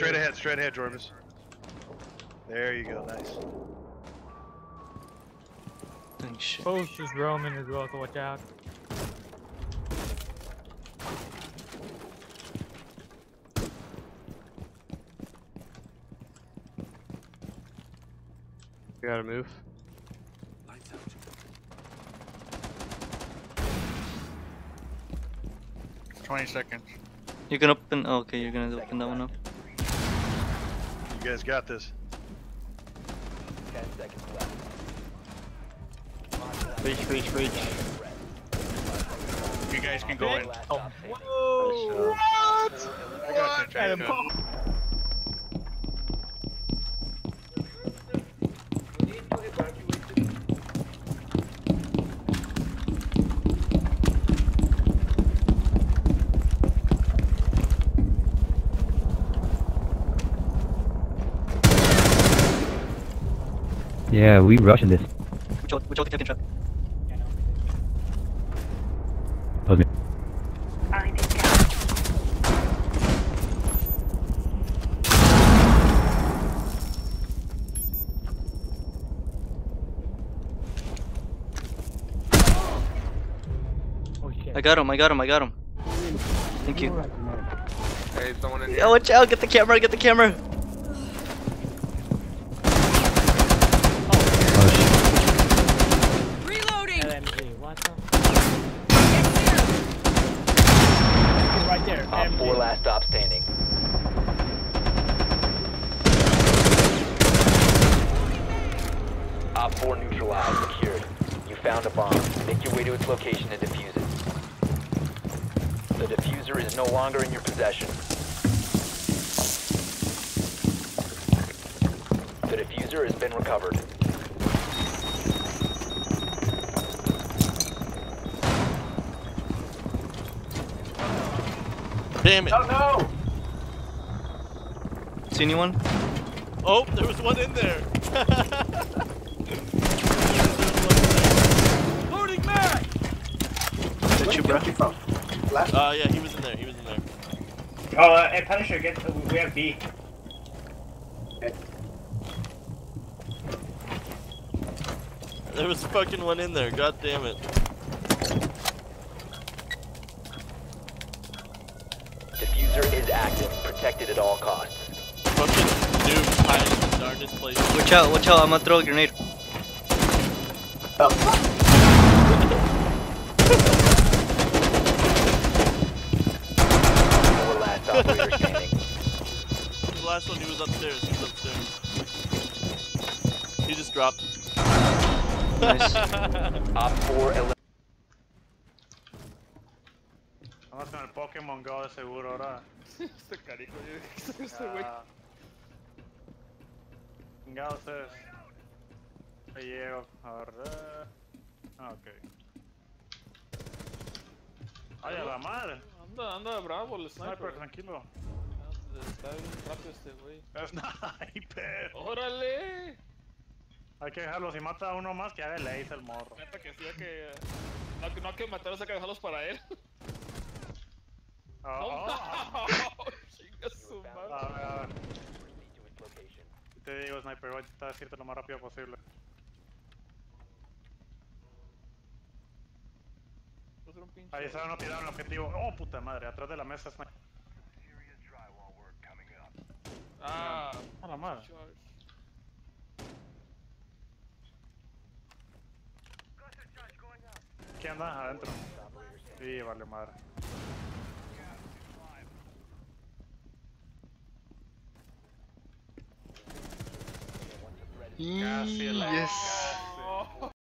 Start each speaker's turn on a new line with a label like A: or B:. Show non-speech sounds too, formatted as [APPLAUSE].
A: Straight ahead, straight ahead, Jorvis. There you go, nice.
B: Thank shit.
C: Post is roaming as well, so watch out.
D: We gotta move.
E: Twenty seconds.
B: You can open. Oh, okay, you're gonna open that one up.
A: You guys got this.
F: Ten seconds left.
D: Reach, reach, reach.
E: You guys can go in.
F: Last
C: Oh,
F: stop standing.
C: whoa!
E: I
G: Yeah, we rushing this.
B: Which out, which out the second trap.
G: Pause me.
C: Oh shit.
B: I got him. I got him. I got him. Thank you.
D: Hey, someone in
B: Yeah, watch out. Get the camera. Get the camera.
G: Oh shit.
H: Reloading!
C: LMG, what the? Right there.
F: Op four last stop standing. Op four neutralized, secured. You found a bomb. Make your way to its location and defuse it. The diffuser is no longer in your possession. The diffuser has been recovered.
I: Damn it. No.
B: See anyone?
I: Oh, there was one in there. [LAUGHS] Loading mag!
B: Did you, bro?
I: Uh, yeah, he was in there. He was in there.
J: Oh, uh, hey, Punisher, get, we have B.
I: There was a fucking one in there. God damn it.
F: objective. Protected at all costs.
I: Fucking noob hiding the place.
B: Watch out, watch out, I'm gonna throw a grenade.
F: Oh. [LAUGHS]
I: the last one, he was upstairs. He was upstairs. He just dropped.
B: Nice. [LAUGHS]
F: Op 4
E: Vamos con el Pokémon Go de seguro ahora. [LAUGHS]
D: este carico, yo este güey.
E: Ah. Chingados es. Ahí llego. A ver. eh. Ah, ok. Ay, a la madre.
D: Anda, anda bravo el
E: Sniper,
D: sniper.
E: tranquilo.
D: Está bien rápido este güey. [LAUGHS]
E: Sniper.
D: ¡Órale!
E: Hay que dejarlo. Si mata a uno más, que haga el ace el morro.
D: Neta que sí, hay que. No, no hay que matarlos, hay que dejarlos para él. [LAUGHS]
E: Ah,
D: No,
E: ah.
D: Chinga su
E: A
D: madre.
E: ver, a ver.
F: Proceed to its location.
E: Te digo, Sniper, voy a intentar decirte lo más rápido posible. Ahí está, no tiraron el objetivo. Oh, puta madre, atrás de la mesa, Sniper.
D: Ah,
E: A la madre.
D: charge.
E: ¿Quién anda adentro? Sí, vale madre. Casi Yes.